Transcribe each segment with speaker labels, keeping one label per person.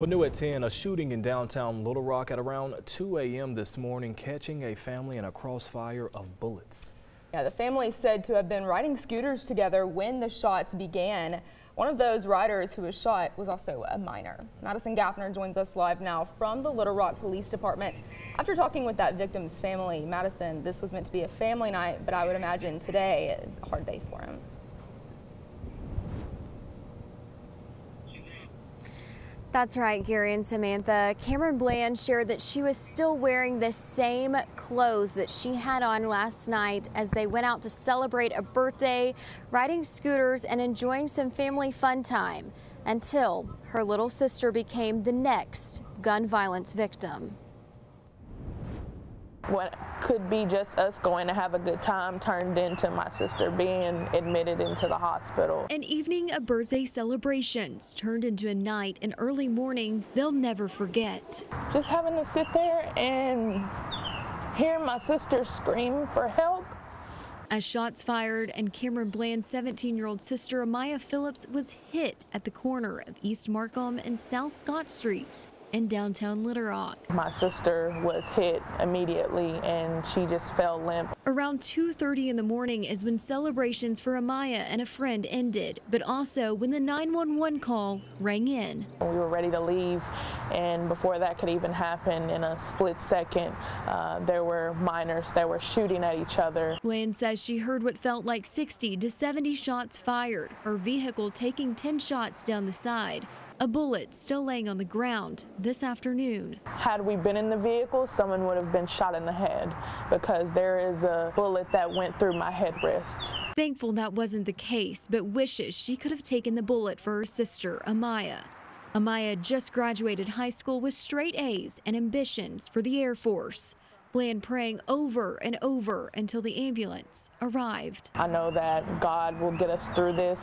Speaker 1: Well, new at 10, a shooting in downtown Little Rock at around 2 a.m. this morning, catching a family in a crossfire of bullets.
Speaker 2: Yeah, the family said to have been riding scooters together when the shots began. One of those riders who was shot was also a minor. Madison Gaffner joins us live now from the Little Rock Police Department. After talking with that victim's family, Madison, this was meant to be a family night, but I would imagine today is a hard day for him.
Speaker 3: That's right, Gary and Samantha. Cameron Bland shared that she was still wearing the same clothes that she had on last night as they went out to celebrate a birthday, riding scooters and enjoying some family fun time until her little sister became the next gun violence victim
Speaker 4: what could be just us going to have a good time turned into my sister being admitted into the hospital.
Speaker 3: An evening of birthday celebrations turned into a night and early morning they'll never forget.
Speaker 4: Just having to sit there and hear my sister scream for help.
Speaker 3: As shots fired and Cameron Bland's 17-year-old sister Amaya Phillips was hit at the corner of East Markham and South Scott Streets in downtown Little Rock.
Speaker 4: My sister was hit immediately and she just fell limp.
Speaker 3: Around 2.30 in the morning is when celebrations for Amaya and a friend ended, but also when the 911 call rang in.
Speaker 4: We were ready to leave and before that could even happen in a split second, uh, there were minors that were shooting at each other.
Speaker 3: Bland says she heard what felt like 60 to 70 shots fired, her vehicle taking 10 shots down the side. A bullet still laying on the ground this afternoon.
Speaker 4: Had we been in the vehicle, someone would have been shot in the head because there is a bullet that went through my headrest.
Speaker 3: Thankful that wasn't the case, but wishes she could have taken the bullet for her sister, Amaya. Amaya just graduated high school with straight A's and ambitions for the Air Force. Bland praying over and over until the ambulance arrived.
Speaker 4: I know that God will get us through this.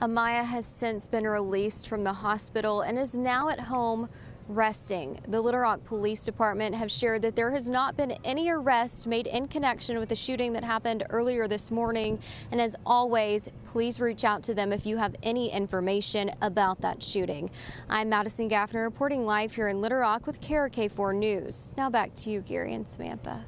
Speaker 3: Amaya has since been released from the hospital and is now at home resting. The Little Rock Police Department have shared that there has not been any arrest made in connection with the shooting that happened earlier this morning. And as always, please reach out to them if you have any information about that shooting. I'm Madison Gaffner reporting live here in Little Rock with KARK 4 News. Now back to you, Gary and Samantha.